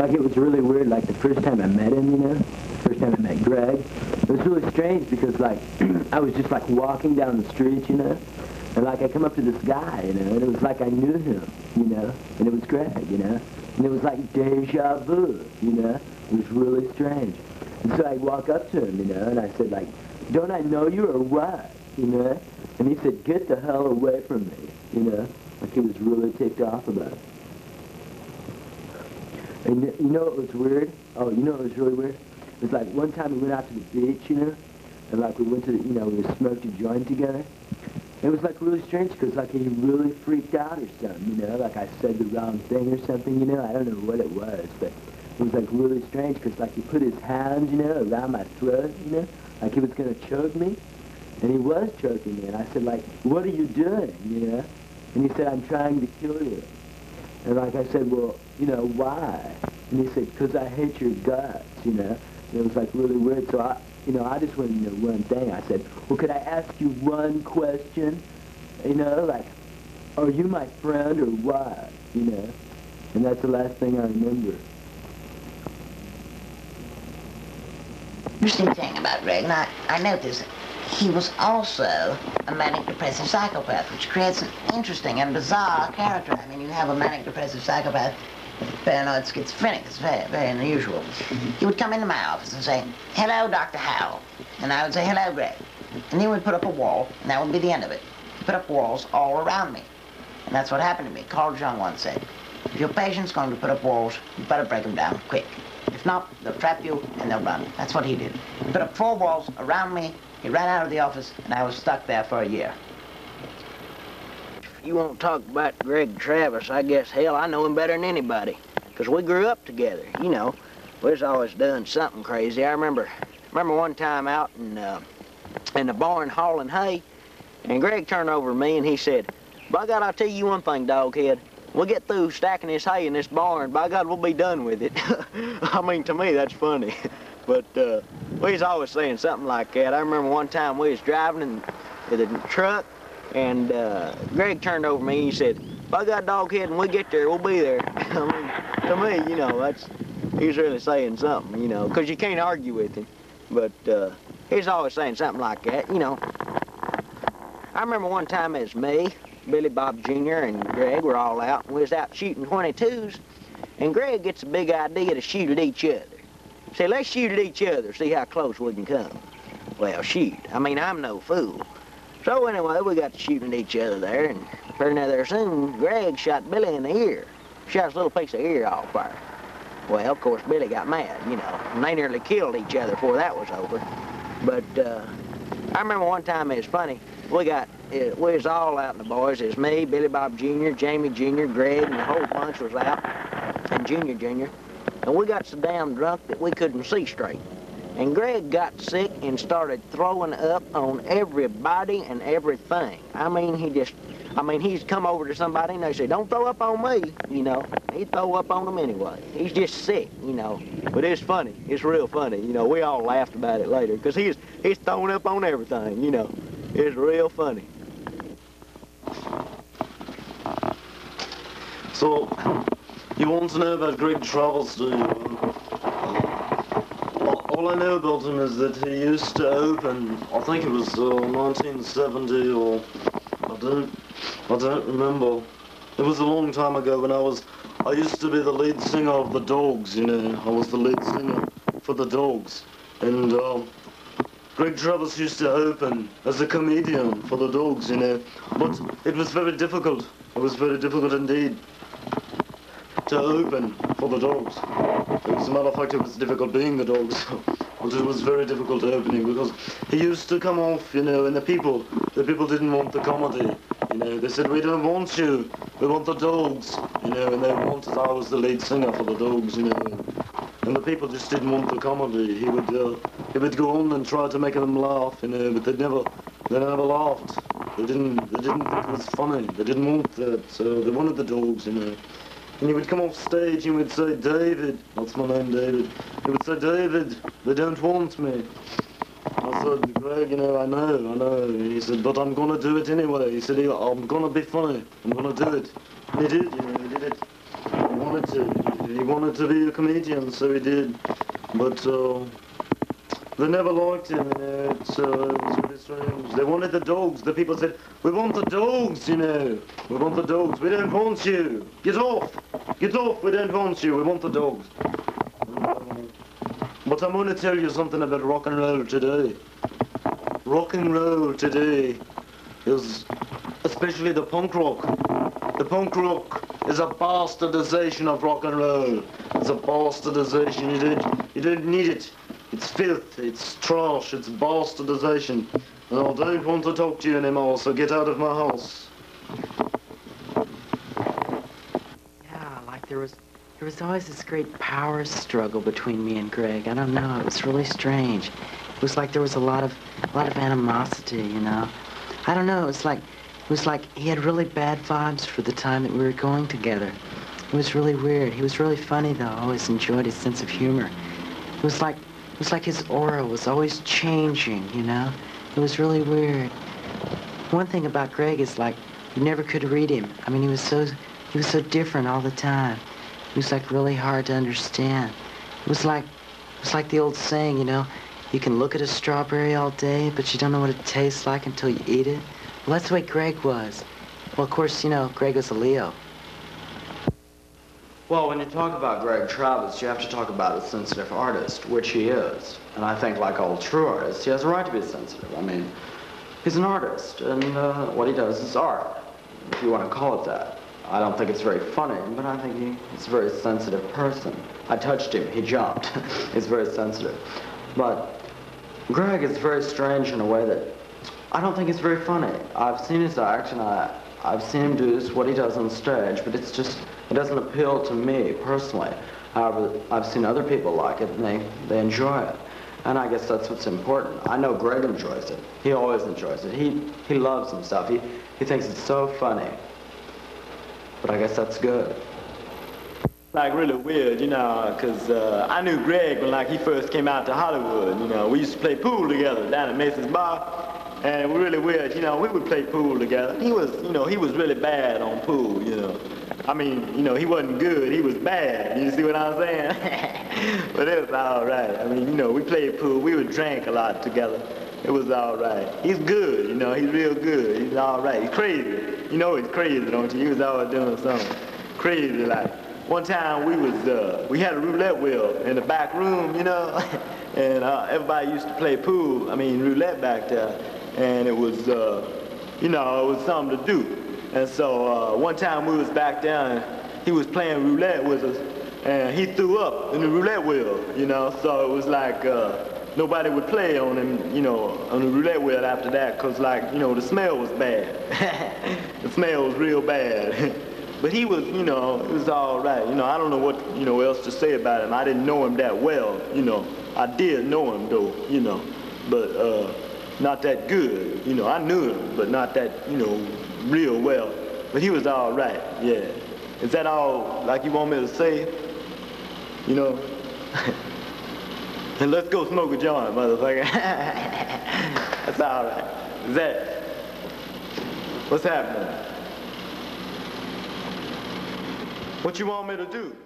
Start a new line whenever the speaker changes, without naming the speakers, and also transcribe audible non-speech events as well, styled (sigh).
like it was really weird. Like the first time I met him, you know, first time I met Greg, it was really strange because like (clears throat) I was just like walking down the street, you know, and like I come up to this guy, you know, and it was like I knew him, you know, and it was Greg, you know, and it was like deja vu, you know. It was really strange. And so I walk up to him, you know, and I said like, don't I know you or what, you know? And he said, get the hell away from me, you know, like he was really ticked off about it. And you know what was weird? Oh, you know what was really weird? It was like one time we went out to the beach, you know, and like we went to, the, you know, we smoked a joint together. It was like really strange because like he really freaked out or something, you know, like I said the wrong thing or something, you know. I don't know what it was, but it was like really strange because like he put his hands, you know, around my throat, you know, like he was going to choke me. And he was choking me. And I said like, what are you doing, you know? And he said, I'm trying to kill you. And like I said, well, you know, why? And he said, because I hate your guts, you know. And it was like really weird. So I, you know, I just went into one thing. I said, well, could I ask you one question? You know, like, are you my friend or what? You know. And that's the last thing I remember.
Interesting thing about Greg, and I, I noticed he was also a manic depressive psychopath, which creates an interesting and bizarre character. I mean, you have a manic depressive psychopath, paranoid schizophrenic. It's very, very unusual. He would come into my office and say, hello, Dr. Howell. And I would say, hello, Greg. And he would put up a wall, and that would be the end of it. He put up walls all around me. And that's what happened to me. Carl Jung once said, if your patient's going to put up walls, you better break them down quick. If not, they'll trap you and they'll run. That's what he did. He put up four walls around me he ran out of the office, and I was stuck there for a year.
You won't talk about Greg Travis, I guess, hell, I know him better than anybody. Because we grew up together, you know. We was always doing something crazy. I remember remember one time out in, uh, in the barn hauling hay, and Greg turned over to me and he said, by God, I'll tell you one thing, doghead. We'll get through stacking this hay in this barn. By God, we'll be done with it. (laughs) I mean, to me, that's funny. (laughs) but uh, we was always saying something like that. I remember one time we was driving in, in the truck, and uh, Greg turned over to me and he said, if I got dog head and we get there, we'll be there. (laughs) I mean, to me, you know, that's, he's really saying something, you know, because you can't argue with him. But uh, he's always saying something like that, you know. I remember one time it was me, Billy Bob Jr., and Greg were all out, and we was out shooting 22s, and Greg gets a big idea to shoot at each other. Say, let's shoot at each other, see how close we can come. Well, shoot. I mean, I'm no fool. So anyway, we got to shooting at each other there, and pretty near there soon, Greg shot Billy in the ear. Shot his little piece of ear off there. Well, of course, Billy got mad, you know, and they nearly killed each other before that was over. But uh, I remember one time it was funny. We got, it, we was all out in the boys. It was me, Billy Bob Jr., Jamie Jr., Greg, and the whole bunch was out, and Junior Jr. And we got so damn drunk that we couldn't see straight. And Greg got sick and started throwing up on everybody and everything. I mean, he just, I mean, he's come over to somebody and they say, don't throw up on me, you know. He'd throw up on them anyway. He's just sick, you know. But it's funny. It's real funny. You know, we all laughed about it later because he's, he's throwing up on everything, you know. It's real funny.
So, you want to know about Greg Travis, do you? All I know about him is that he used to open, I think it was uh, 1970 or, I don't, I don't remember. It was a long time ago when I was, I used to be the lead singer of the Dogs, you know. I was the lead singer for the Dogs. And uh, Greg Travis used to open as a comedian for the Dogs, you know. But it was very difficult. It was very difficult indeed to open for the dogs. As a matter of fact, it was difficult being the dogs, (laughs) but it was very difficult opening because he used to come off, you know, and the people, the people didn't want the comedy, you know. They said, we don't want you, we want the dogs, you know, and they wanted, I was the lead singer for the dogs, you know. And the people just didn't want the comedy. He would, uh, he would go on and try to make them laugh, you know, but they never, they never laughed. They didn't, they didn't think it was funny. They didn't want that. So they wanted the dogs, you know. And he would come off stage and he would say, David, that's my name, David. He would say, David, they don't want me. I said, Greg, you know, I know, I know. He said, but I'm going to do it anyway. He said, I'm going to be funny. I'm going to do it. And he did, you know, he did it. He wanted to. He wanted to be a comedian, so he did. But uh, they never liked him, it was really strange. They wanted the dogs. The people said, we want the dogs, you know. We want the dogs. We don't want you. Get off. Get off. We don't want you. We want the dogs. But I'm going to tell you something about rock and roll today. Rock and roll today is, especially the punk rock. The punk rock is a bastardization of rock and roll. It's a bastardization. You don't, you don't need it. It's filth, it's trash, it's bastardization. And I don't want to talk to you anymore, so get out of my house.
Yeah, like there was there was always this great power struggle between me and Greg. I don't know, it was really strange. It was like there was a lot of a lot of animosity, you know. I don't know, it was like it was like he had really bad vibes for the time that we were going together. It was really weird. He was really funny though. I always enjoyed his sense of humor. It was like was like his aura was always changing, you know? It was really weird. One thing about Greg is like, you never could read him. I mean, he was so, he was so different all the time. He was like really hard to understand. It was like, it was like the old saying, you know, you can look at a strawberry all day, but you don't know what it tastes like until you eat it. Well, that's the way Greg was. Well, of course, you know, Greg was a Leo.
Well, when you talk about Greg Travis, you have to talk about a sensitive artist, which he is. And I think, like all true artists, he has a right to be sensitive. I mean, he's an artist, and uh, what he does is art, if you want to call it that. I don't think it's very funny, but I think he, he's a very sensitive person. I touched him, he jumped. (laughs) he's very sensitive. But Greg is very strange in a way that I don't think it's very funny. I've seen his act, and I, I've seen him do what he does on stage, but it's just, it doesn't appeal to me personally. However, I've seen other people like it and they, they enjoy it. And I guess that's what's important. I know Greg enjoys it. He always enjoys it. He, he loves himself. He, he thinks it's so funny. But I guess that's good.
Like really weird, you know, because uh, I knew Greg when like he first came out to Hollywood. You know, we used to play pool together down at Mason's Bar. And it was really weird, you know, we would play pool together. He was, you know, he was really bad on pool, you know. I mean, you know, he wasn't good, he was bad. You see what I'm saying? (laughs) but it was all right. I mean, you know, we played pool, we would drink a lot together. It was all right. He's good, you know, he's real good. He's all right. He's crazy. You know he's crazy, don't you? He was always doing something crazy like. One time we was, uh, we had a roulette wheel in the back room, you know, (laughs) and uh, everybody used to play pool, I mean roulette back there and it was, uh, you know, it was something to do. And so uh, one time we was back down, he was playing roulette with us, and he threw up in the roulette wheel, you know, so it was like uh, nobody would play on him, you know, on the roulette wheel after that, because, like, you know, the smell was bad. (laughs) the smell was real bad. (laughs) but he was, you know, it was all right. You know, I don't know what, you know, else to say about him. I didn't know him that well, you know. I did know him, though, you know. But, uh, not that good. You know, I knew him, but not that, you know, real well. But he was all right, yeah. Is that all like you want me to say? You know? and (laughs) let's go smoke a joint, motherfucker. (laughs) That's all right. Is that, what's happening? What you want me to do?